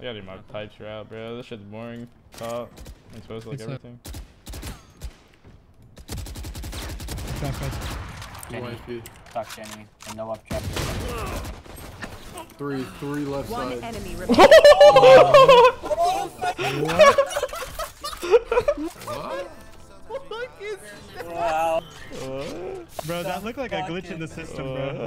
I gotta do my pipe route, bro. This shit's boring. Top. I'm supposed to like It's everything. Back right. Jenny. Jenny. And no up check. Three, three left One side. enemy remaining. What? Wow. Bro, that looked like a glitch in the system, bro.